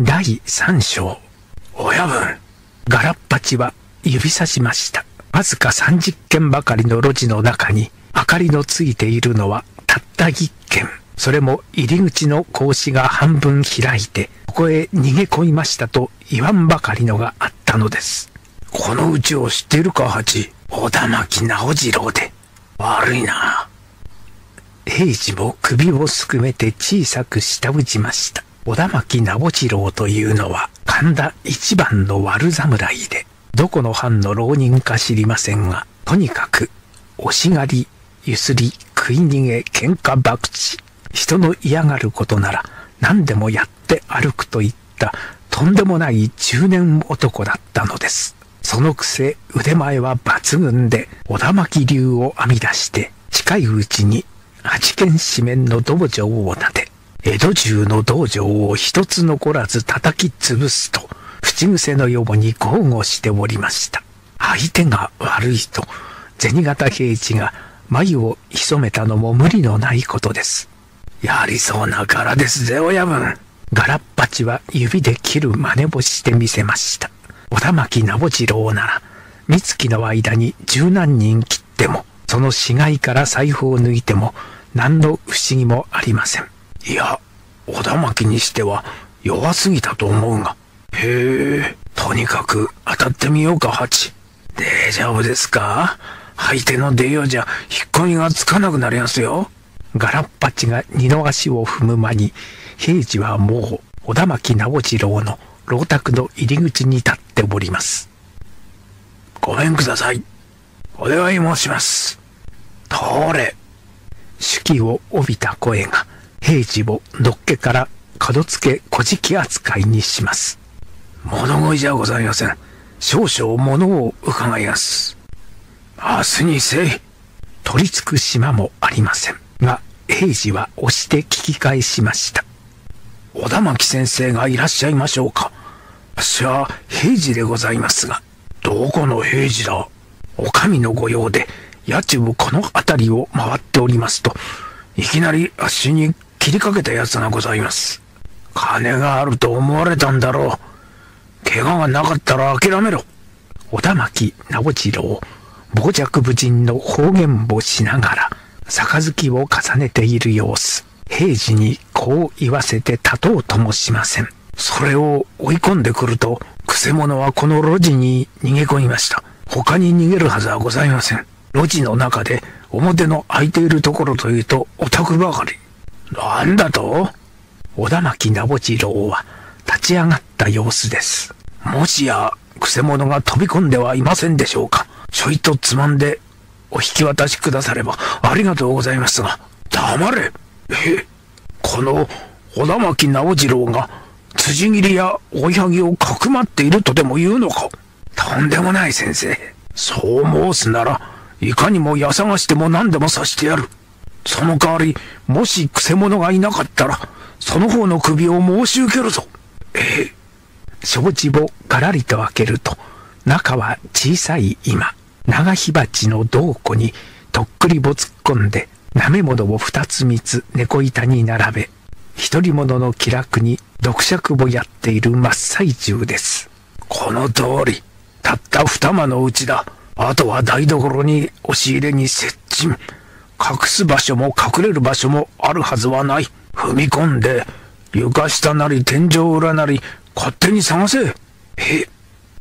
第三章。親分。ガラッパチは指さしました。わずか30軒ばかりの路地の中に、明かりのついているのはたった一軒。それも入り口の格子が半分開いて、ここへ逃げ込みましたと言わんばかりのがあったのです。このうちを知ってるか、ハチ。小田巻直次郎で。悪いな。平次も首をすくめて小さく舌打ちました。小田巻直次郎というのは神田一番の悪侍で、どこの藩の浪人か知りませんが、とにかく、押し狩り、ゆすり、食い逃げ、喧嘩博打、人の嫌がることなら何でもやって歩くといったとんでもない中年男だったのです。そのくせ腕前は抜群で小田巻流を編み出して近いうちに八軒四面の道場を建て江戸中の道場を一つ残らず叩き潰すと口癖のように豪語しておりました。相手が悪いと銭形平次が眉を潜めたのも無理のないことです。やりそうな柄ですぜ、親分。ガラッパチは指で切る真似をしてみせました。小田巻直次郎なら、三月の間に十何人切っても、その死骸から財布を抜いても、何の不思議もありません。いや、小田巻にしては弱すぎたと思うが。へえ、とにかく当たってみようか、ハチ。大丈夫ですか？相手の出ようじゃ引っ込みがつかなくなりますよ。ガラッパチが二の足を踏む間に、平次はもう、小田巻直次郎の老宅の入り口に立っております。ごめんください。お願い申します。通れ。手記を帯びた声が、平次をのっけから角付け小じき扱いにします。物乞いじゃございません。少々物を伺います。明日にせい。取り付く島もありません。が、平次は押して聞き返しました。小田巻先生がいらっしゃいましょうか。私は平次でございますが。どこの平次だ？お上の御用で、家中この辺りを回っておりますと、いきなりあっしに切りかけた奴がございます。金があると思われたんだろう。怪我がなかったら諦めろ。小田巻直次郎、傍若無人の方言をしながら、杯を重ねている様子。平時にこう言わせて立とうともしません。それを追い込んでくると、くせ者はこの路地に逃げ込みました。他に逃げるはずはございません。路地の中で表の空いているところというとお宅ばかり。なんだと？小田巻直次郎は立ち上がった様子です。もしや、くせ者が飛び込んではいませんでしょうか？ちょいとつまんでお引き渡しくださればありがとうございますが、黙れえ、この小田巻直次郎が辻切りや追いはぎをかくまっているとでも言うのか？とんでもない先生。そう申すなら、いかにもやさがしても何でもさしてやる。その代わり、もしくせ者がいなかったら、その方の首を申し受けるぞ。ええ。承知をガラリと開けると、中は小さい今。長火鉢の銅庫にとっくりぼ突っ込んで、なめ物を二つ三つ猫板に並べ、一人者の気楽に読釈をやっている真っ最中です。この通り、たった二間のうちだ。あとは台所に押し入れに接近。隠す場所も隠れる場所もあるはずはない。踏み込んで、床下なり天井裏なり、勝手に探せ。え、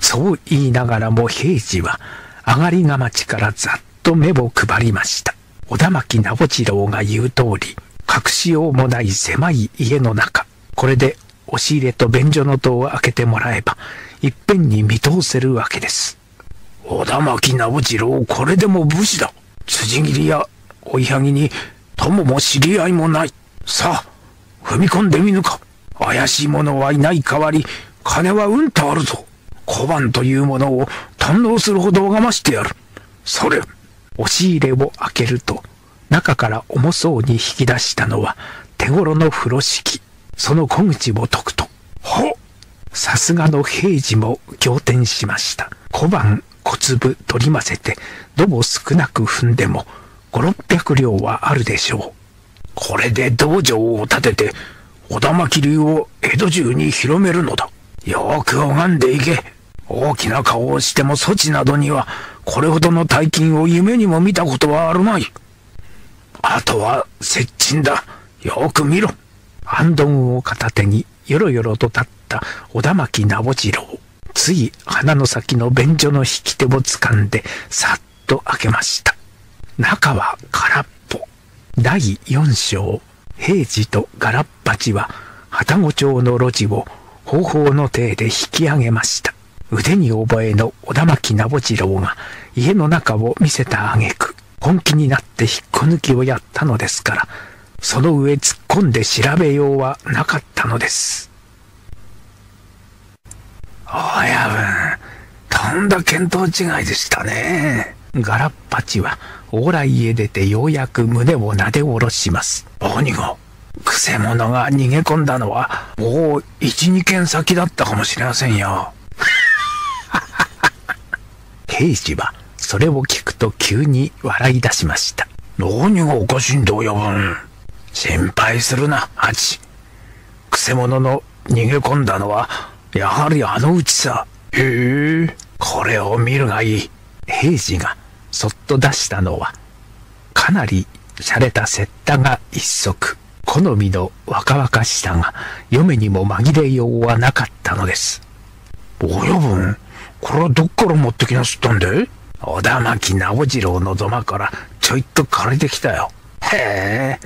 そう言いながらも平次は、上がりが町からざっと目を配りました。小田巻直次郎が言う通り、隠しようもない狭い家の中。これで押し入れと便所の戸を開けてもらえば、いっぺんに見通せるわけです。小田巻直次郎、これでも武士だ。辻切りや追いはぎに友も知り合いもない。さあ、踏み込んでみぬか。怪しい者はいない代わり、金はうんとあるぞ。小判というものを堪能するほど拝ましてやる。それ。押し入れを開けると、中から重そうに引き出したのは手頃の風呂敷。その小口を解くと、ほさすがの平次も仰天しました。小判、小粒取り混ぜて、ども少なく踏んでも、五六百両はあるでしょう。これで道場を建てて、小田巻流を江戸中に広めるのだ。よく拝んでいけ。大きな顔をしても措置などには、これほどの大金を夢にも見たことはあるまい。あとは、接近だ。よく見ろ。安ンを片手に、よろよろと立った小田巻直次郎。つい鼻の先の便所の引き手を掴んで、さっと開けました。中は空っぽ。第四章、平治とガラッパチは、旗子町の路地を方法の手で引き上げました。腕に覚えの小田巻直次郎が家の中を見せた挙句、本気になって引っこ抜きをやったのですから、その上突っ込んで調べようはなかったのです。親分、とんだ見当違いでしたね。ガラッパチは、往来へ出てようやく胸をなで下ろします。何がくせ者が逃げ込んだのは、もう一、二軒先だったかもしれませんよ。刑事は、それを聞くと急に笑い出しました。何がおかしいんだ、親分。心配するな、ハチ。くせ者の逃げ込んだのは、やはりあのうちさ。へえ、これを見るがいい。平次がそっと出したのは、かなり洒落た雪駄が一足。好みの若々しさが嫁にも紛れようはなかったのです。親分、これはどっから持ってきなすったんで？小田巻直次郎の土間からちょいと借りてきたよ。へえ、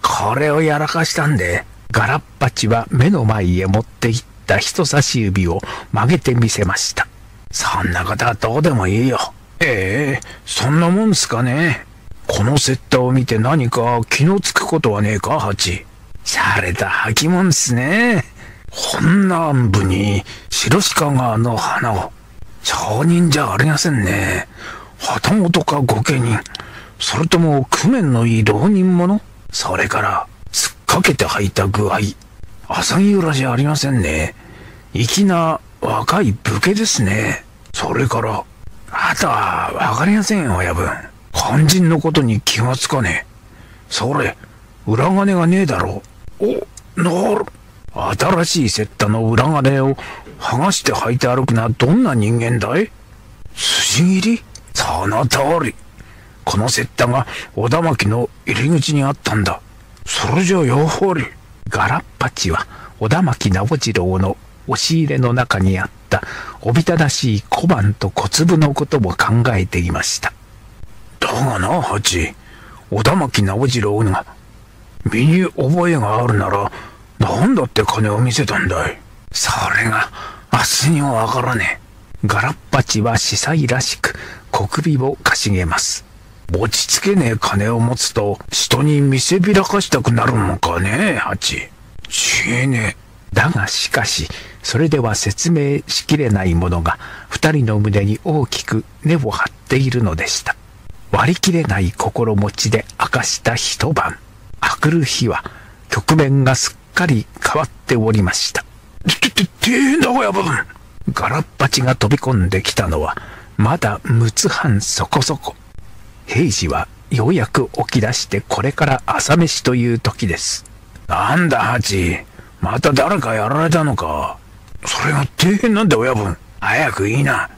これをやらかしたんで。ガラッパチは目の前へ持っていった人差し指を曲げてみせました。そんなことはどうでもいいよ。ええそんなもんすかね。このセッターを見て何か気のつくことはねえか、ハチ。洒落た履物っすね。こんな暗部に白鹿川の花を。町人じゃありませんね。旗本か御家人。それとも工面のいい浪人者？それから、突っかけて履いた具合。浅木浦じゃありませんね。粋な若い武家ですね。それから、あとはわかりませんよ、親分。肝心のことに気がつかねえ。それ、裏金がねえだろう。お、なる。新しいセッタの裏金を剥がして履いて歩くのはどんな人間だい？筋切り？その通り。このセッタが小田巻の入り口にあったんだ。それじゃやはり。ガラッパチは小田巻直次郎の押し入れの中にあったおびただしい小判と小粒のことを考えていました。だがな、ハチ。小田巻直次郎が、身に覚えがあるなら、なんだって金を見せたんだい?それが、明日にはわからねえ。ガラッパチは司祭らしく、小首をかしげます。落ち着けねえ金を持つと、人に見せびらかしたくなるのかねえ、ハチ。ちえねえ。だがしかし、それでは説明しきれないものが、二人の胸に大きく根を張っているのでした。割り切れない心持ちで明かした一晩。明くる日は、局面がすっかり変わっておりました。て、て、て、だ親分。ガラッパチが飛び込んできたのは、まだ六つ半そこそこ。平次はようやく起き出してこれから朝飯という時です。なんだ、ハチ。また誰かやられたのか。それが大変なんだ、親分？早くいいな。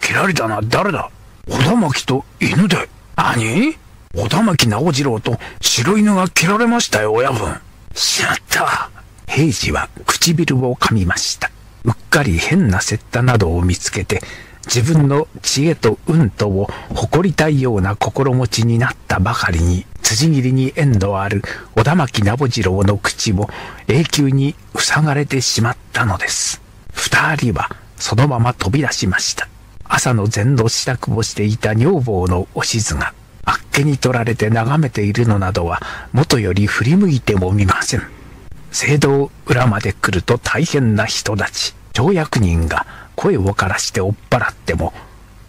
切られたのは誰だ？小田巻と犬で。何？小田巻直次郎と白犬が切られましたよ、親分。しまった。平次は唇を噛みました。うっかり変なセッタなどを見つけて、自分の知恵と運とを誇りたいような心持ちになったばかりに、辻切りに縁のある小田巻直次郎の口を永久に塞がれてしまったのです。二人はそのまま飛び出しました。朝の前の支度をしていた女房のおしずが、あっけに取られて眺めているのなどは、元より振り向いてもみません。聖堂裏まで来ると大変な人たち。条約人が声をからして追っ払っても、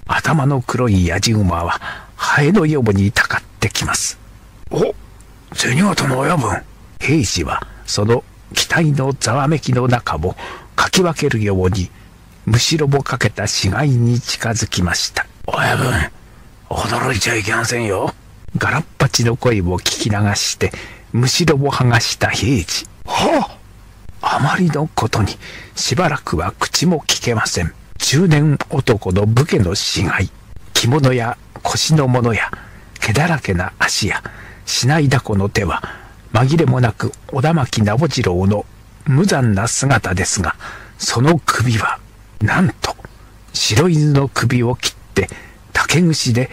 頭の黒いやじ馬は、ハエのようにたかってきます。お銭形の親分。平次は、その機体のざわめきの中をかき分けるように、むしろぼかけた死骸に近づきました。親分、驚いちゃいけませんよ。ガラッパチの声を聞き流して、むしろを剥がした平次。はあ、あまりのことにしばらくは口も聞けません。中年男の武家の死骸、着物や腰のものや、毛だらけな足や、しないだこの手は、紛れもなく小田巻直次郎の無残な姿ですが、その首は、なんと、白犬の首を切って、竹串で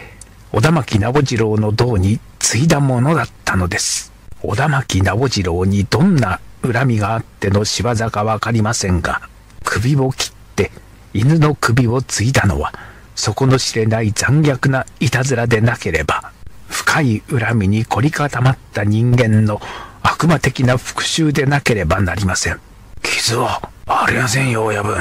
小田巻直次郎の胴に継いだものだったのです。小田巻直次郎にどんな恨みがあっての仕業かわかりませんが、首を切って犬の首を継いだのは、底の知れない残虐ないたずらでなければ、深い恨みに凝り固まった人間の悪魔的な復讐でなければなりません。傷はありませんよ、親分。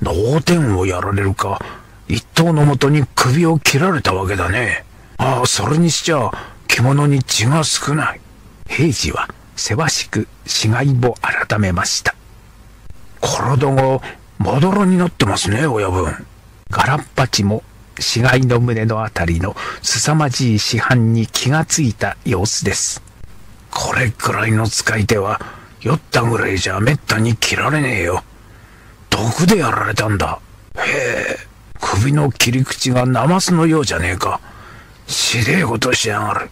脳天をやられるか、一頭のもとに首を切られたわけだね。ああ、それにしちゃ、着物に血が少ない。平次は、せわしく死骸を改めました。体がまだらになってますね、親分。ガラッパチも死骸の胸のあたりの凄まじい市販に気がついた様子です。これくらいの使い手は、酔ったぐらいじゃめったに切られねえよ。毒でやられたんだ。へえ、首の切り口がナマスのようじゃねえか。ひでえことしやがる。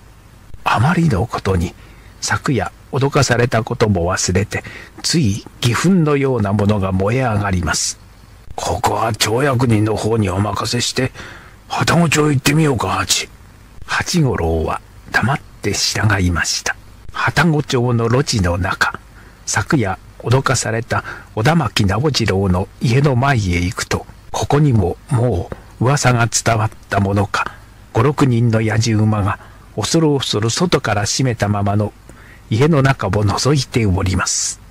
あまりのことに、昨夜脅かされたことも忘れて、つい義憤のようなものが燃え上がります。ここは町役人の方にお任せして、旗子町行ってみようか、八。八五郎は黙って従いました。旗子町の路地の中、昨夜脅かされた小田巻直次郎の家の前へ行くと、ここにももう噂が伝わったものか、五六人の野じ馬が恐る恐る外から閉めたままの家の中を覗いております。